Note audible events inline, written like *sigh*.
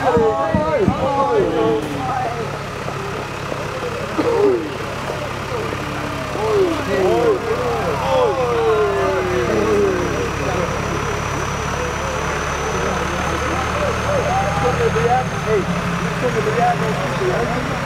Hello. *laughs* imobiliário, ei, isso imobiliário não funciona.